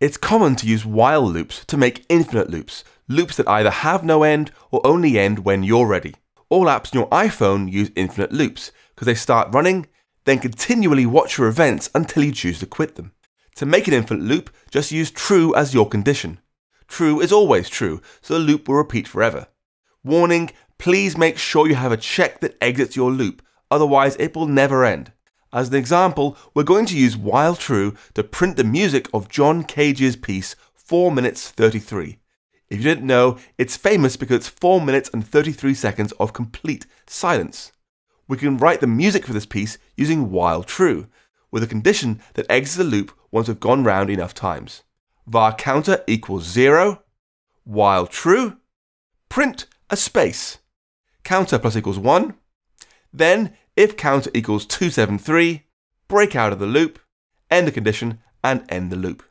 It's common to use while loops to make infinite loops, loops that either have no end or only end when you're ready. All apps on your iPhone use infinite loops because they start running, then continually watch your events until you choose to quit them. To make an infinite loop, just use true as your condition. True is always true, so the loop will repeat forever. Warning, please make sure you have a check that exits your loop, otherwise it will never end. As an example, we're going to use while true to print the music of John Cage's piece 4 minutes 33. If you didn't know, it's famous because it's 4 minutes and 33 seconds of complete silence. We can write the music for this piece using while true, with a condition that exits the loop once we've gone round enough times. var counter equals 0, while true, print a space, counter plus equals 1, then if counter equals 273, break out of the loop, end the condition, and end the loop.